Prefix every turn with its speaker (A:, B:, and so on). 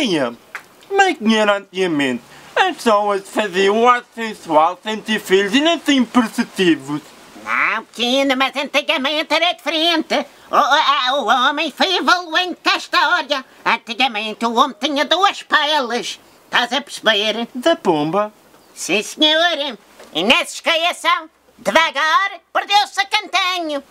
A: tinha. Mas que era antigamente? Então, As pessoas faziam o ato sensual sem ter filhos e nem sem perceptivos.
B: Não, pequeno, mas antigamente era diferente. O, a, o homem foi evoluindo com a história. Antigamente o homem tinha duas peles. Estás a perceber?
A: Da pomba.
B: Sim, senhor. E nessa escaiação, devagar, perdeu-se a cantanho.